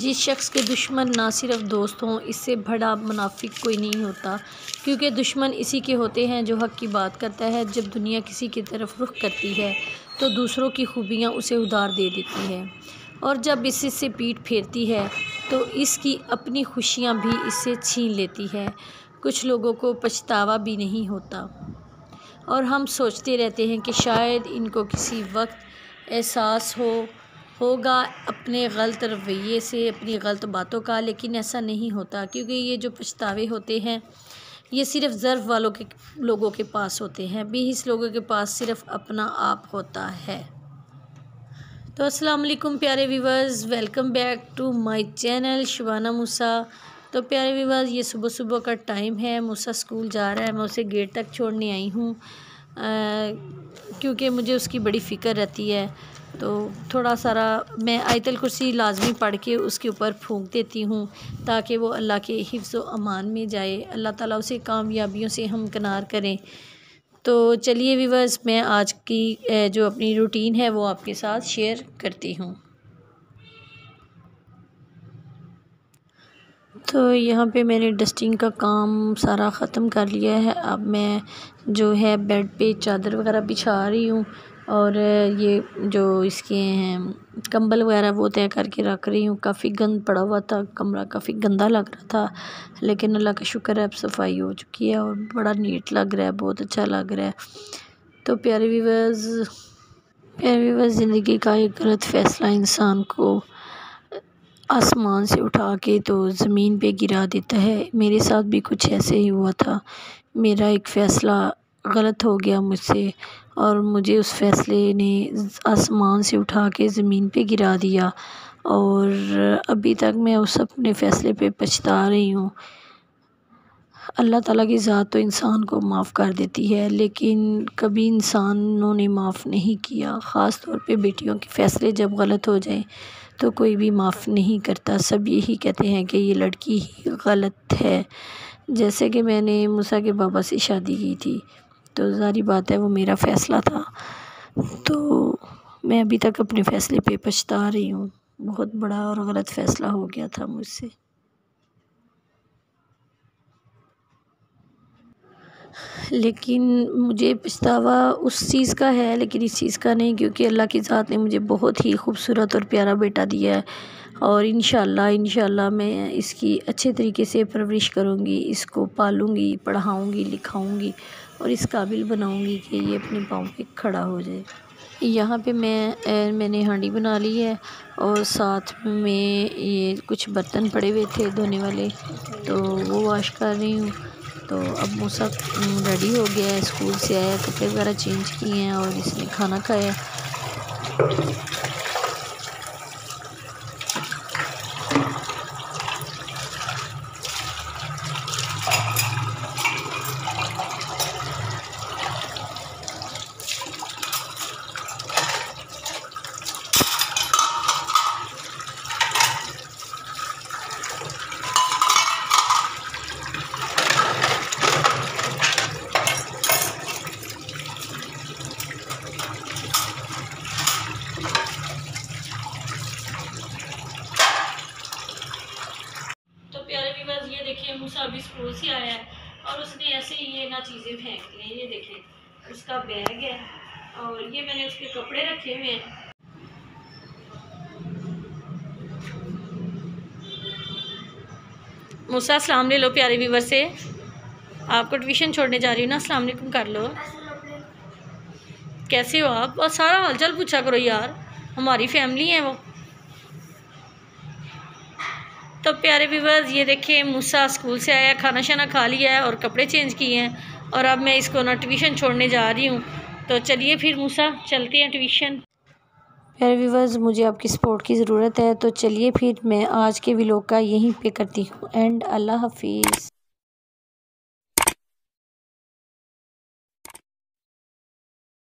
जिस शख्स के दुश्मन ना सिर्फ़ दोस्त हों, इससे बड़ा मुनाफिक कोई नहीं होता। क्योंकि दुश्मन इसी के होते हैं जो हक़ की बात करता है, जब दुनिया किसी की तरफ़ रुख करती है तो दूसरों की खूबियाँ उसे उधार दे देती है। और जब इससे पीठ फेरती है तो इसकी अपनी खुशियाँ भी इससे छीन लेती है। कुछ लोगों को पछतावा भी नहीं होता। और हम सोचते रहते हैं कि शायद इनको किसी वक्त एहसास हो होगा अपने गलत रवैये से, अपनी गलत बातों का। लेकिन ऐसा नहीं होता, क्योंकि ये जो पछतावे होते हैं, ये सिर्फ़ ज़र्फ़ वालों के, लोगों के पास होते हैं। बीस लोगों के पास सिर्फ़ अपना आप होता है। तो अस्सलाम वालेकुम प्यारे viewers, welcome back to my channel Shivana Musa. तो प्यारे व्यूवर्स, ये सुबह सुबह का टाइम है, मूसा स्कूल जा रहा है, मैं उसे गेट तक छोड़ने आई हूँ। क्योंकि मुझे उसकी बड़ी फ़िक्र रहती है तो थोड़ा सारा मैं आयतल कुर्सी लाजमी पढ़ के उसके ऊपर फूंक देती हूँ, ताकि वो अल्लाह के हिफ्ज़ अमान में जाए। अल्लाह ताला उसे कामयाबियों से हम कनार करें। तो चलिए विवर्स मैं आज की जो अपनी रूटीन है वो आपके साथ शेयर करती हूँ। तो यहाँ पे मैंने डस्टिंग का काम सारा ख़त्म कर लिया है। अब मैं जो है बेड पे चादर वगैरह बिछा रही हूँ और ये जो इसके हैं, कंबल वगैरह वो तय करके रख रही हूँ। काफ़ी गंद पड़ा हुआ था, कमरा काफ़ी गंदा लग रहा था, लेकिन अल्लाह का शुक्र है अब सफ़ाई हो चुकी है और बड़ा नीट लग रहा है, बहुत अच्छा लग रहा है। तो प्यारे व्यूवर्स प्यारे व्यूवर्स ज़िंदगी का एक गलत फ़ैसला इंसान को आसमान से उठा के तो ज़मीन पे गिरा देता है। मेरे साथ भी कुछ ऐसे ही हुआ था। मेरा एक फ़ैसला गलत हो गया मुझसे और मुझे उस फ़ैसले ने आसमान से उठा के ज़मीन पे गिरा दिया और अभी तक मैं उस अपने फ़ैसले पे पछता रही हूँ। अल्लाह ताला की ज़ात तो इंसान को माफ़ कर देती है, लेकिन कभी इंसानों ने माफ़ नहीं किया, ख़ास तौर पे बेटियों के फ़ैसले जब गलत हो जाएँ तो कोई भी माफ़ नहीं करता। सब यही कहते हैं कि ये लड़की ही गलत है। जैसे कि मैंने मूसा के बाबा से शादी की थी तो सारी बात है वो मेरा फ़ैसला था। तो मैं अभी तक अपने फ़ैसले पे पछता रही हूँ। बहुत बड़ा और गलत फ़ैसला हो गया था मुझसे। लेकिन मुझे पछतावा उस चीज़ का है, लेकिन इस चीज़ का नहीं, क्योंकि अल्लाह की ज़ात ने मुझे बहुत ही खूबसूरत और प्यारा बेटा दिया है। और इन शह मैं इसकी अच्छे तरीके से परवरिश करूँगी, इसको पालूँगी, पढ़ाऊँगी, लिखाऊँगी और इस काबिल बनाऊँगी कि ये अपने पाँव पे खड़ा हो जाए। यहाँ पे मैं मैंने हांडी बना ली है और साथ में ये कुछ बर्तन पड़े हुए थे धोने वाले तो वो वॉश कर रही हूँ। तो अब मूसा रेडी हो गया है, स्कूल से आया कपड़े वगैरह चेंज किए हैं और इसने खाना खाया देखिए मूसा अभी स्कूल से आया है और उसने ऐसे ही ये ना चीज़ें फेंक दी हैं ये देखिए उसका बैग है और ये मैंने उसके कपड़े रखे हुए हैं। मूसा अस्सलाम ले लो प्यारे व्यूवर से। आपको ट्यूशन छोड़ने जा रही हूँ ना अस्सलाम वालेकुम कर लो। कैसे हो आप? और सारा हालचाल पूछा करो यार हमारी फैमिली है वो। तो प्यारे व्यूवर्स ये देखिए, मूसा स्कूल से आया खाना शाना खा लिया है और कपड़े चेंज किए हैं। और अब मैं इसको ना ट्यूशन छोड़ने जा रही हूँ। तो चलिए फिर मूसा, चलते हैं ट्यूशन प्यारे व्यूवर्स मुझे आपकी सपोर्ट की ज़रूरत है। तो चलिए फिर मैं आज के व्लॉग का यहीं पे करती हूँ। एंड अल्लाह हाफिज़